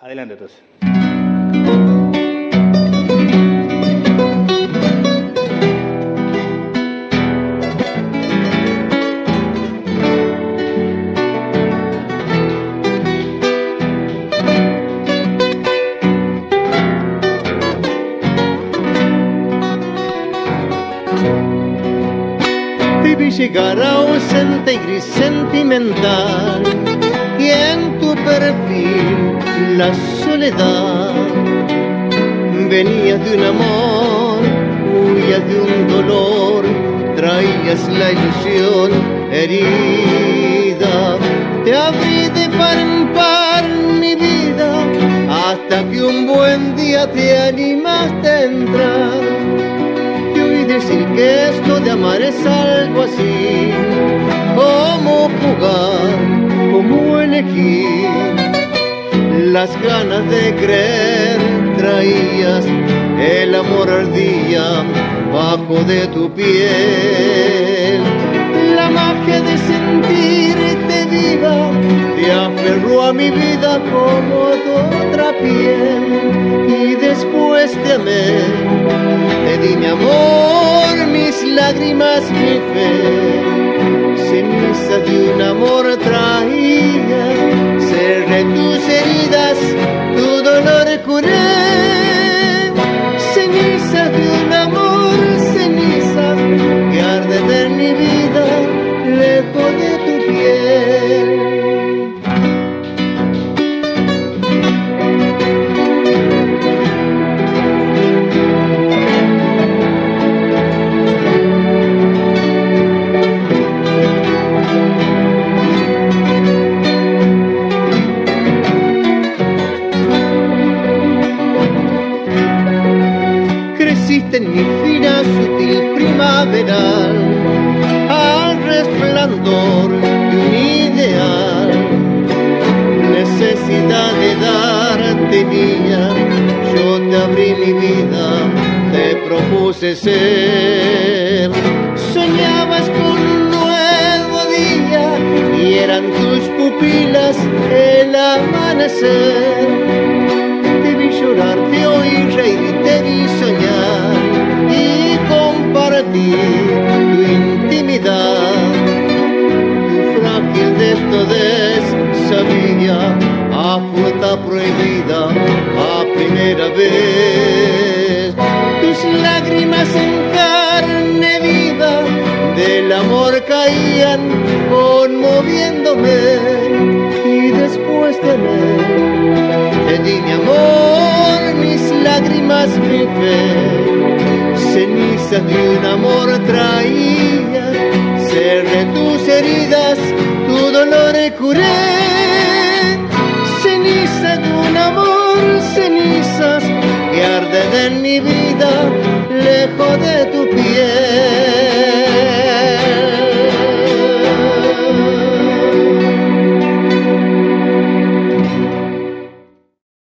Adelante entonces. Te vi llegar ausente y gris sentimental y en tu perfil la soledad. Venías de un amor, huías de un dolor, traías la ilusión herida. Te abrí de par en par mi vida hasta que un buen día te animaste a entrar te oí decir que esto de amar es algo así, como jugar, Las ganas de creer. Traías, el amor ardía bajo de tu piel. La magia de sentirte viva te aferró a mi vida como a otra piel. Y después te amé te di mi amor, mis lágrimas, mi fe, ceniza de un amor traía, creciste en mi fina sutil primaveral al resplandor de un ideal. Necesidad de darte mía yo te abrí mi vida te propuse ser. Soñabas con un nuevo día y eran tus pupilas el amanecer a fruta prohibida a primera vez. Tus lágrimas en carne viva del amor caían conmoviéndome. Y después de amé te di mi amor, mis lágrimas, mi fe, cenizas de un amor traía, cerré tus heridas, tu dolor curé, cenizas que arden en mi vida, lejos de tu piel.